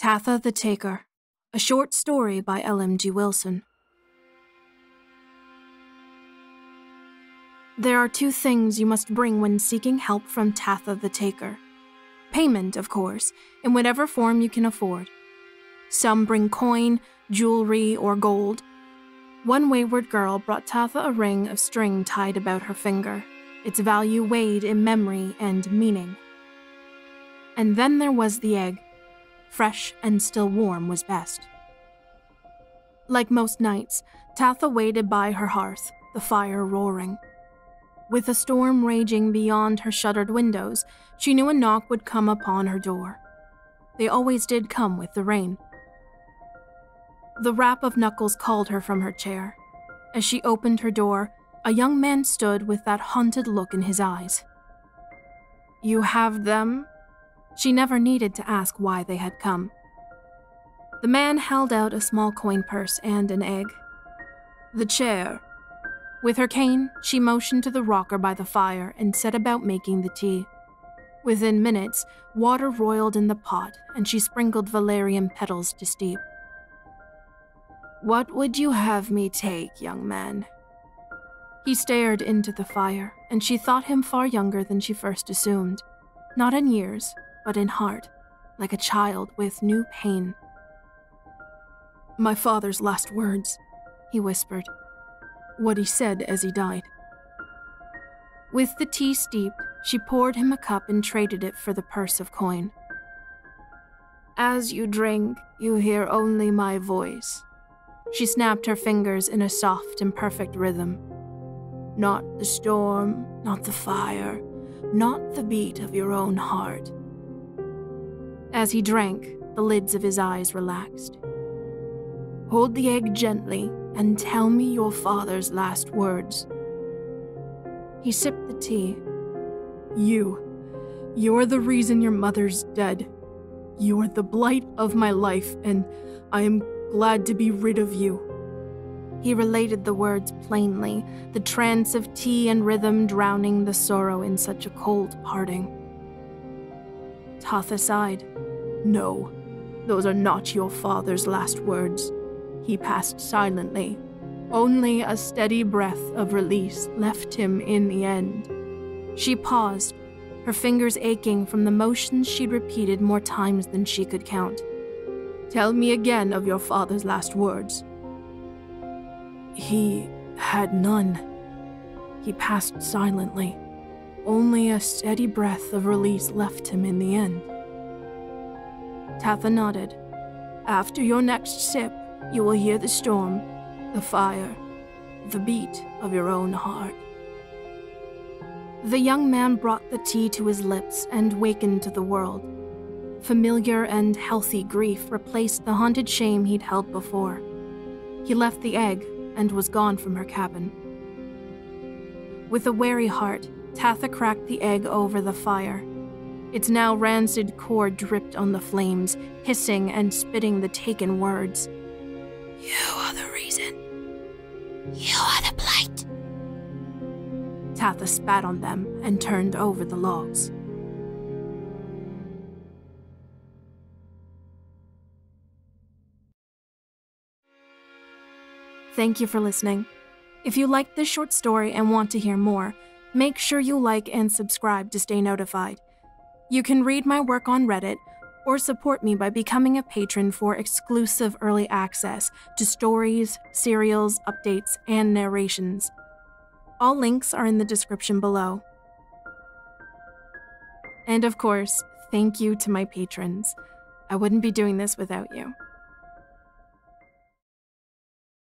Tatha the Taker, a short story by L.M.G. Wilson. There are two things you must bring when seeking help from Tatha the Taker. Payment, of course, in whatever form you can afford. Some bring coin, jewelry, or gold. One wayward girl brought Tatha a ring of string tied about her finger, its value weighed in memory and meaning. And then there was the egg fresh and still warm was best. Like most nights, Tatha waited by her hearth, the fire roaring. With a storm raging beyond her shuttered windows, she knew a knock would come upon her door. They always did come with the rain. The rap of knuckles called her from her chair. As she opened her door, a young man stood with that haunted look in his eyes. You have them? She never needed to ask why they had come. The man held out a small coin purse and an egg. The chair. With her cane, she motioned to the rocker by the fire and set about making the tea. Within minutes, water roiled in the pot, and she sprinkled valerian petals to steep. What would you have me take, young man? He stared into the fire, and she thought him far younger than she first assumed. Not in years, but in heart, like a child with new pain. My father's last words, he whispered. What he said as he died. With the tea steeped, she poured him a cup and traded it for the purse of coin. As you drink, you hear only my voice. She snapped her fingers in a soft and perfect rhythm. Not the storm, not the fire, not the beat of your own heart, as he drank, the lids of his eyes relaxed. Hold the egg gently and tell me your father's last words. He sipped the tea. You. You're the reason your mother's dead. You are the blight of my life, and I am glad to be rid of you. He related the words plainly, the trance of tea and rhythm drowning the sorrow in such a cold parting. Tatha sighed. No, those are not your father's last words. He passed silently. Only a steady breath of release left him in the end. She paused, her fingers aching from the motions she'd repeated more times than she could count. Tell me again of your father's last words. He had none. He passed silently. Only a steady breath of release left him in the end. Tatha nodded. After your next sip, you will hear the storm, the fire, the beat of your own heart. The young man brought the tea to his lips and wakened to the world. Familiar and healthy grief replaced the haunted shame he'd held before. He left the egg and was gone from her cabin. With a wary heart, Tatha cracked the egg over the fire. Its now rancid core dripped on the flames, hissing and spitting the taken words. You are the reason. You are the blight. Tatha spat on them and turned over the logs. Thank you for listening. If you liked this short story and want to hear more, make sure you like and subscribe to stay notified. You can read my work on Reddit or support me by becoming a patron for exclusive early access to stories, serials, updates, and narrations. All links are in the description below. And of course, thank you to my patrons. I wouldn't be doing this without you.